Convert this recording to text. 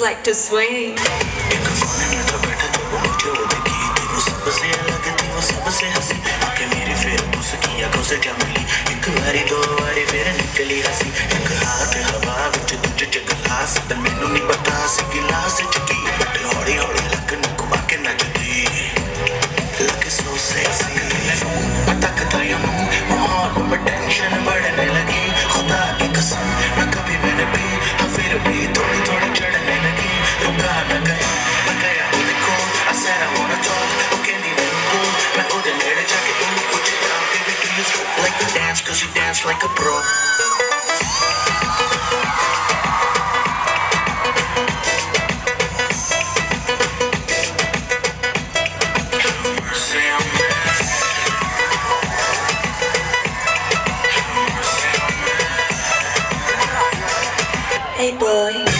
girls like to swing. ਇੱਕ ਵਾਰੀ ਦੋ ਵਾਰੀ ਫਿਰ ਨਿਕਲੀ ਹਸੀ ਇੱਕ ਹੱਥ ਹਵਾ ਵਿੱਚ ਦੂਜੇ ਚ ਗਲਾਸ ਤੇ ਮੈਨੂੰ ਨਹੀਂ ਪਤਾ ਸੀ ਗਲਾਸ ਚ ਕੀ ਬਟ ਹੌਲੀ ਹੌਲੀ ਲੱਗ ਨੂੰ ਕੁਵਾ ਕੇ ਨੱਚਦੀ ਲੱਗ ਸੋ ਸੈਕਸੀ ਮੈਨੂੰ ਪਤਾ ਕਿ ਤਾਇਆ ਨੂੰ ਮਾਹੌਲ ਵਿੱਚ ਟੈਨਸ਼ਨ ਬੜਨ ਲੱਗੀ ਖੁਦਾ ਦੀ ਕਸਮ cause you dance like a pro. Hey boy.